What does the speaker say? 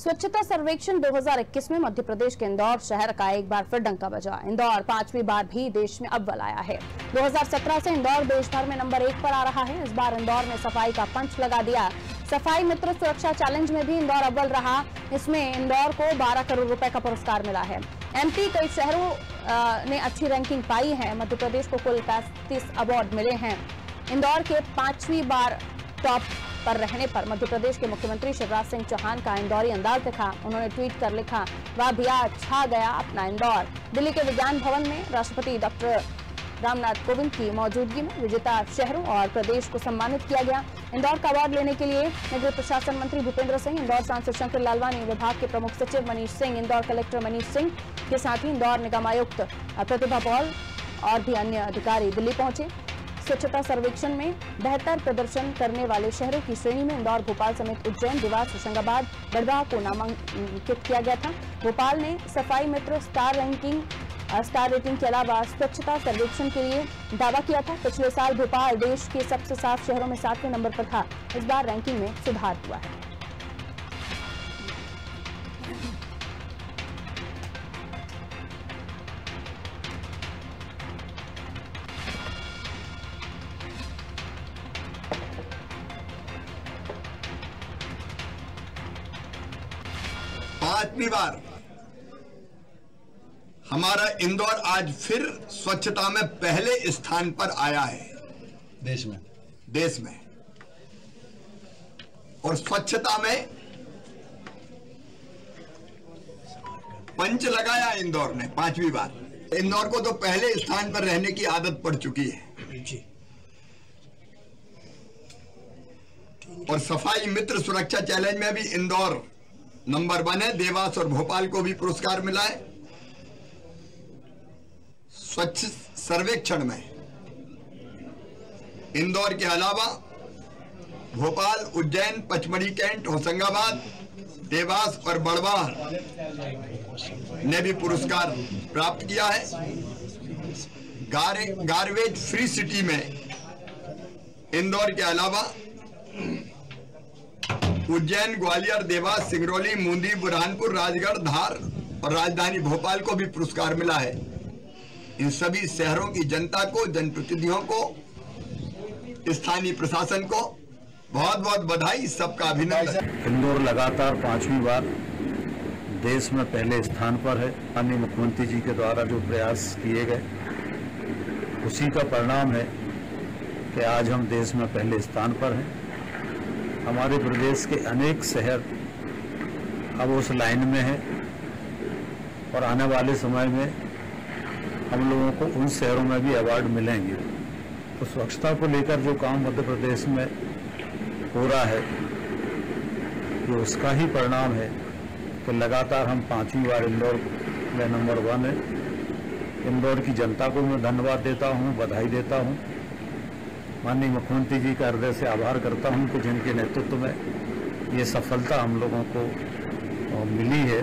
स्वच्छता सर्वेक्षण 2021 में मध्य प्रदेश के इंदौर शहर का एक बार फिर डंका बजा। इंदौर पांचवी बार भी देश में अव्वल आया है। 2017 से इंदौर देश भर में नंबर एक पर आ रहा है। इस बार इंदौर ने सफ़ाई का पंच लगा दिया। सफ़ाई मित्र सुरक्षा चैलेंज में भी इंदौर अव्वल रहा। इसमें इंदौर को 12 करोड़ रुपए का पुरस्कार मिला है। एमपी कई शहरों ने अच्छी रैंकिंग पाई है। मध्य प्रदेश को कुल पैंतीस अवार्ड मिले हैं। इंदौर के पांचवी बार टॉप पर रहने पर मध्य प्रदेश के मुख्यमंत्री शिवराज सिंह चौहान का इंदौरी अंदाज दिखा। उन्होंने ट्वीट कर लिखा, वाह भैया छा गया अपना इंदौर। दिल्ली के विज्ञान भवन में राष्ट्रपति डॉक्टर रामनाथ कोविंद की मौजूदगी में विजेता शहरों और प्रदेश को सम्मानित किया गया। इंदौर का अवार्ड लेने के लिए नगर प्रशासन मंत्री भूपेंद्र सिंह, इंदौर सांसद शंकर लालवानी, विभाग के प्रमुख सचिव मनीष सिंह, इंदौर कलेक्टर मनीष सिंह के साथ ही इंदौर निगम आयुक्त प्रतिभा पॉल और भी अन्य अधिकारी दिल्ली पहुँचे। स्वच्छता सर्वेक्षण में बेहतर प्रदर्शन करने वाले शहरों की श्रेणी में इंदौर, भोपाल समेत उज्जैन, देवास, होशंगाबाद गढ़वा को नामांकित किया गया था। भोपाल ने सफ़ाई मित्र स्टार रैंकिंग स्टार रेटिंग के अलावा स्वच्छता सर्वेक्षण के लिए दावा किया था। पिछले साल भोपाल देश के सबसे साफ़ शहरों में सातवें नंबर पर था। इस बार रैंकिंग में सुधार हुआ है। पांचवी बार। हमारा इंदौर आज फिर स्वच्छता में पहले स्थान पर आया है। देश में। देश में। और स्वच्छता में पंच लगाया इंदौर ने पांचवी बार। इंदौर को तो पहले स्थान पर रहने की आदत पड़ चुकी है। जी। और सफ़ाई मित्र सुरक्षा चैलेंज में भी इंदौर नंबर वन है, देवास और भोपाल को भी पुरस्कार मिला है। स्वच्छ सर्वेक्षण में। इंदौर के अलावा भोपाल उज्जैन, पचमढ़ी, कैंट, होशंगाबाद, देवास और बड़वा ने भी पुरस्कार प्राप्त किया है। गारे गार्बेज फ्री सिटी में इंदौर के अलावा उज्जैन, ग्वालियर, देवास, सिंगरौली, मूंदी, बुरहानपुर, राजगढ़, धार और राजधानी भोपाल को भी पुरस्कार मिला है। इन सभी शहरों की जनता को, जनप्रतिनिधियों को, स्थानीय प्रशासन को बहुत बहुत बधाई, सबका अभिनंदन। इंदौर लगातार पांचवी बार देश में पहले स्थान पर है। अन्य मुख्यमंत्री जी के द्वारा जो प्रयास किए गए, उसी का परिणाम है कि आज हम देश में पहले स्थान पर हैं। हमारे प्रदेश के अनेक शहर अब उस लाइन में हैं और आने वाले समय में हम लोगों को उन शहरों में भी अवार्ड मिलेंगे। तो स्वच्छता को लेकर जो काम मध्य प्रदेश में हो रहा है ये उसका ही परिणाम है कि लगातार हम पांचवी बार इंदौर में नंबर वन है। इंदौर की जनता को मैं धन्यवाद देता हूँ, बधाई देता हूँ। माननीय मुख्यमंत्री जी का हृदय से आभार करता हूँ कि जिनके नेतृत्व में ये सफलता हम लोगों को मिली है।